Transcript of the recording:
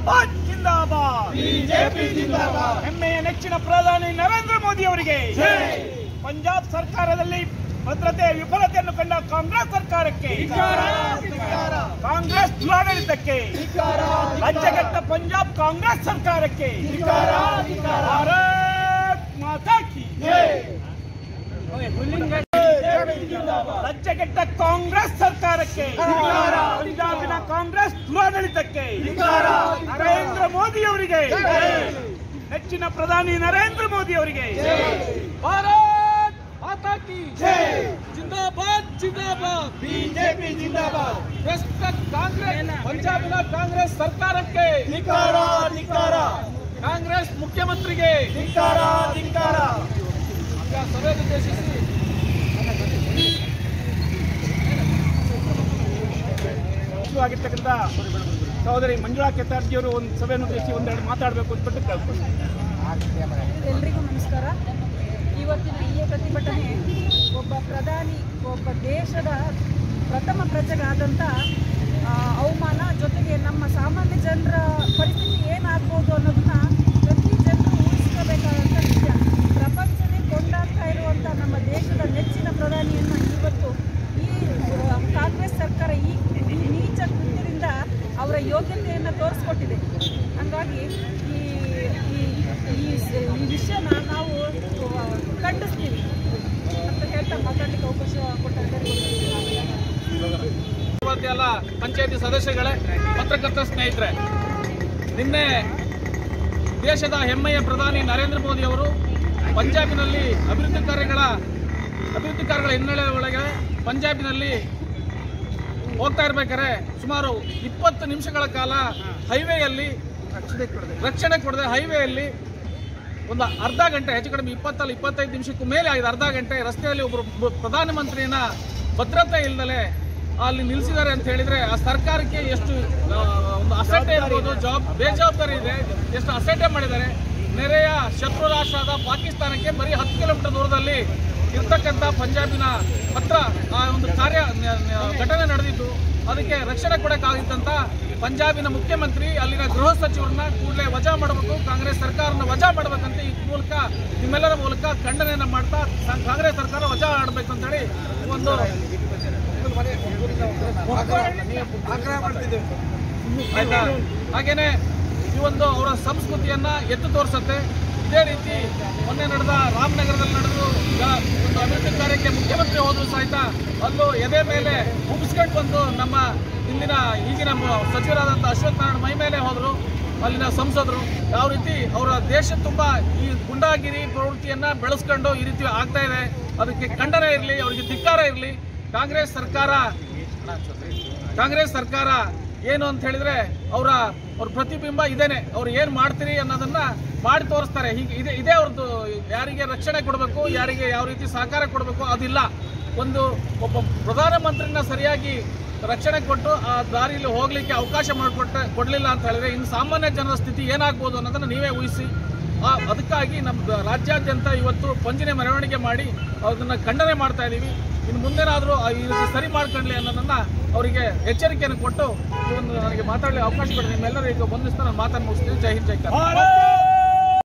ಜಿಂದಾಬಾದ್ ಜಿಂದಾಬಾದ್. BJP ಜಿಂದಾಬಾದ್. ಹೆಮ್ಮೆಯ ನೆಚ್ಚಿನ ಪ್ರಧಾನಿ ನರೇಂದ್ರ ಮೋದಿ ಅವರಿಗೆ ಪಂಜಾಬ್ ಸರ್ಕಾರದಲ್ಲಿ ಭದ್ರತೆ ವಿಫಲತೆಯನ್ನು ಕಂಡ ಕಾಂಗ್ರೆಸ್ ಸರ್ಕಾರಕ್ಕೆ ಕಾಂಗ್ರೆಸ್ ದುರಾಡಳಿತಕ್ಕೆ ರಾಜ್ಯಗಟ್ಟ ಪಂಜಾಬ್ ಕಾಂಗ್ರೆಸ್ ಸರ್ಕಾರಕ್ಕೆ ರಾಜ್ಯಘಟ್ಟ ಕಾಂಗ್ರೆಸ್ ಸರ್ಕಾರಕ್ಕೆ ಪಂಜಾಬಿನ ಕಾಂಗ್ರೆಸ್ ದುರಾಡಳಿತಕ್ಕೆ ನರೇಂದ್ರ ಮೋದಿ ಅವರಿಗೆ ನೆಚ್ಚಿನ ಪ್ರಧಾನಿ ನರೇಂದ್ರ ಮೋದಿ ಅವರಿಗೆ ಭಾರತ್ ಮಾತಾ ಕಿ ಜಿಂದಾಬಾದ್ ಜಿಂದಾಬಾದ್ ಬಿಜೆಪಿ ಜಿಂದಾಬಾದ್ ಪ್ರಸ್ತುತ ಕಾಂಗ್ರೆಸ್ ಪಂಜಾಬ್ನ ಕಾಂಗ್ರೆಸ್ ಸರ್ಕಾರಕ್ಕೆ ಧಿಕಾರ ಧಿಕಾರ ಕಾಂಗ್ರೆಸ್ ಮುಖ್ಯಮಂತ್ರಿಗೆ ಧಿಕಾರ ಧಿಕಾರ ಈಗ ಸಭೆ ಉದ್ದೇಶಿಸಿ ಆಗಿರ್ತಕ್ಕಂಥ ಸಹೋದರಿ ಮಂಜುಳಾ ಕೆತ್ತಾರ್ಜಿಯವರು ಒಂದು ಸಭೆಯನ್ನು ಉದ್ದೇಶಿಸಿ ಒಂದೆರಡು ಮಾತಾಡಬೇಕು ಅಂದ್ಬಿಟ್ಟು ಕೇಳ್ಕೊಂಡು ಎಲ್ರಿಗೂ ನಮಸ್ಕಾರ. ಇವತ್ತಿನ ಈ ಪ್ರತಿಭಟನೆ ಒಬ್ಬ ಪ್ರಧಾನಿ, ಒಬ್ಬ ದೇಶದ ಪ್ರಥಮ ಪ್ರಜೆಗಾದಂಥ ಅವಮಾನ ಜೊತೆಗೆ ನಮ್ಮ ಸಾಮಾನ್ಯ ಜನರ ಪರಿಸ್ಥಿತಿ ಏನಾಗ್ಬೋದು ಅನ್ನೋದನ್ನ ಪ್ರತಿ ಜನರು ಊಹಿಸ್ಕೋಬೇಕಾದಂಥ ವಿಷಯ ಪ್ರಪಂಚವೇ ಕೊಂಡಾಡ್ತಾ ಇರುವಂಥ ನಮ್ಮ ದೇಶದ ನೆಚ್ಚಿನ ಪ್ರಧಾನಿಯನ್ನು ಇವತ್ತು ಈ ಆ, ಕಾಂಗ್ರೆಸ್ ಸರ್ಕಾರ ಈ ಈ ನೀಚ ಕೃತ್ಯದಿಂದ ಅವರ ಯೋಗ್ಯತೆಯನ್ನು ತೋರಿಸ್ಕೊಟ್ಟಿದೆ ಹಾಗಾಗಿ ಈ ಈ ಈ ಸ- ಈ ವಿಷಯನ ನಾವು ಆ, ಖಂಡಿಸ್ತೀವಿ ಅಂತ ಹೇಳ್ತಾ ಮಾತಾಡ್ಲಿಕ್ಕೆ ಅವಕಾಶ ಕೊಟ್ಟ ಎಲ್ಲ ಪಂಚಾಯತಿ ಸದಸ್ಯಗಳೇ, ಪತ್ರಕರ್ತ ಸ್ನೇಹಿತರೆ, ನಿನ್ನೆ ದೇಶದ ಹೆಮ್ಮೆಯ ಪ್ರಧಾನಿ ನರೇಂದ್ರ ಮೋದಿ ಅವರು ಪಂಜಾಬಿನಲ್ಲಿ ಅಭಿವೃದ್ಧಿ ಕಾರ್ಯಗಳ ಅಭಿವೃದ್ಧಿ ಕಾರ್ಯಗಳ ಹಿನ್ನೆಲೆ ಒಳಗೆ ಪಂಜಾಬಿನಲ್ಲಿ ಹೋಗ್ತಾ ಇರ್ಬೇಕಾದ್ರೆ ಸುಮಾರು ಇಪ್ಪತ್ತು ನಿಮಿಷಗಳ ಕಾಲ ಹೈವೇಯಲ್ಲಿ, ರಕ್ಷಣೆ ಕೊಡದೆ ಹೈವೇಯಲ್ಲಿ ಒಂದು ಅರ್ಧ ಗಂಟೆ, ಹೆಚ್ಚು ಕಡಿಮೆ ಇಪ್ಪತ್ತಲ್ಲಿ ಇಪ್ಪತ್ತೈದು ನಿಮಿಷಕ್ಕೂ ಮೇಲೆ ಆಗಿದೆ, ಅರ್ಧ ಗಂಟೆ, ರಸ್ತೆಯಲ್ಲಿ ಒಬ್ಬರು ಪ್ರಧಾನಮಂತ್ರಿಯನ್ನ ಭದ್ರತೆ ಇಲ್ದಲೆ ಅಲ್ಲಿ ನಿಲ್ಲಿಸಿದ್ದಾರೆ ಅಂತ ಹೇಳಿದ್ರೆ ಆ ಸರ್ಕಾರಕ್ಕೆ ಎಷ್ಟು ಒಂದು ಅಸಡ್ಡೆ ಇರ್ಬೋದು ಜವಾಬ್ ಬೇಜವಾಬ್ದಾರಿ ಇದೆ, ಎಷ್ಟು ಅಸಡ್ಡೆ ಮಾಡಿದ್ದಾರೆ. ನೆರೆಯ ಶತ್ರು ರಾಷ್ಟ್ರದ ಪಾಕಿಸ್ತಾನಕ್ಕೆ ಬರೀ ಹತ್ತು ಕಿಲೋಮೀಟರ್ ದೂರದಲ್ಲಿ ಇರ್ತಕ್ಕಂಥ ಪಂಜಾಬಿನ ಹತ್ರ ಆ ಒಂದು ಕಾರ್ಯ ಘಟನೆ ನಡೆದಿದ್ದು, ಅದಕ್ಕೆ ರಕ್ಷಣೆ ಕೊಡಕ್ಕಾಗಿತ್ತಂತ ಪಂಜಾಬಿನ ಮುಖ್ಯಮಂತ್ರಿ, ಅಲ್ಲಿನ ಗೃಹ ಸಚಿವರನ್ನ ಕೂಡಲೇ ವಜಾ ಮಾಡಬೇಕು, ಕಾಂಗ್ರೆಸ್ ಸರ್ಕಾರನ ವಜಾ ಮಾಡಬೇಕಂತ ಈ ಮೂಲಕ, ನಿಮ್ಮೆಲ್ಲರ ಮೂಲಕ ಖಂಡನೆಯನ್ನು ಮಾಡ್ತಾ, ಕಾಂಗ್ರೆಸ್ ಸರ್ಕಾರ ವಜಾ ಮಾಡಬೇಕು ಅಂತ ಆಯ್ತಾ? ಹಾಗೇನೆ ಈ ಒಂದು ಅವರ ಸಂಸ್ಕೃತಿಯನ್ನ ಎತ್ತು ತೋರಿಸುತ್ತೆ. ಇದೇ ರೀತಿ ಮೊನ್ನೆ ನಡೆದ ರಾಮನಗರದಲ್ಲಿ ನಡೆದು ಈಗ ಒಂದು ಅಭಿವೃದ್ಧಿ ಕಾರ್ಯಕ್ಕೆ ಮುಖ್ಯಮಂತ್ರಿ ಹೋದ್ರು ಸಹಿತ ಅಲ್ಲೂ ಎದೆ ಮೇಲೆ ಉಬ್ಸ್ಕೊಂಡು ಬಂದು ನಮ್ಮ ಹಿಂದಿನ ಈಗಿನ ಸಚಿವರಾದಂಥ ಅಶ್ವಥ್ ನಾರಾಯಣ ಮೈ ಮೇಲೆ ಹೋದ್ರು. ಅಲ್ಲಿನ ಸಂಸದರು ಯಾವ ರೀತಿ ಅವರ ದೇಶ ತುಂಬ ಈ ಗುಂಡಾಗಿರಿ ಪ್ರವೃತ್ತಿಯನ್ನ ಬೆಳೆಸ್ಕೊಂಡು ಈ ರೀತಿ ಆಗ್ತಾ ಇದೆ. ಅದಕ್ಕೆ ಖಂಡನೆ ಇರಲಿ ಅವರಿಗೆ ಧಿಕ್ಕಾರ ಇರಲಿ. ಕಾಂಗ್ರೆಸ್ ಸರ್ಕಾರ ಕಾಂಗ್ರೆಸ್ ಸರ್ಕಾರ ಏನು ಅಂತ ಹೇಳಿದ್ರೆ ಅವರ, ಅವ್ರ ಪ್ರತಿಬಿಂಬ ಇದೇನೆ. ಅವ್ರು ಏನ್ ಮಾಡ್ತೀರಿ ಅನ್ನೋದನ್ನ ಮಾಡಿ ತೋರಿಸ್ತಾರೆ. ಹೀಗೆ ಇದೆ, ಇದೇ ಅವ್ರದ್ದು ಯಾರಿಗೆ ರಕ್ಷಣೆ ಕೊಡಬೇಕು, ಯಾರಿಗೆ ಯಾವ ರೀತಿ ಸಹಕಾರ ಕೊಡಬೇಕು ಅದಿಲ್ಲ. ಒಂದು ಒಬ್ಬ ಪ್ರಧಾನಮಂತ್ರಿನ ಸರಿಯಾಗಿ ರಕ್ಷಣೆ ಕೊಟ್ಟು ಆ ದಾರಿಯಲ್ಲಿ ಹೋಗ್ಲಿಕ್ಕೆ ಅವಕಾಶ ಮಾಡಿಕೊಟ್ಟ, ಕೊಡಲಿಲ್ಲ ಅಂತ ಹೇಳಿದ್ರೆ ಇನ್ನು ಸಾಮಾನ್ಯ ಜನರ ಸ್ಥಿತಿ ಏನಾಗ್ಬೋದು ಅನ್ನೋದನ್ನ ನೀವೇ ಊಹಿಸಿ. ಅದಕ್ಕಾಗಿ ನಮ್ಮ ರಾಜ್ಯಾದ್ಯಂತ ಇವತ್ತು ಪಂಜಿನ ಮೆರವಣಿಗೆ ಮಾಡಿ ಅದನ್ನು ಖಂಡನೆ ಮಾಡ್ತಾ ಇದ್ದೀವಿ ಇನ್ನು ಮುಂದೇನಾದರೂ ಈ ಸರಿ ಮಾಡ್ಕೊಳ್ಳಿ ಅನ್ನೋದನ್ನ ಅವರಿಗೆ ಎಚ್ಚರಿಕೆಯನ್ನು ಕೊಟ್ಟು ಒಂದು ನನಗೆ ಮಾತಾಡಲಿ ಅವಕಾಶ ಕೊಡಿ ನಿಮ್ಮೆಲ್ಲರೂ ಈಗ ಬಂದಿಸ್ತಾ ನಾನು ಮಾತನ್ನು ಮುಗಿಸ್ತೀನಿ. ಜೈ ಹಿಂದ್, ಜೈ ಕರ್ನಾಟಕ.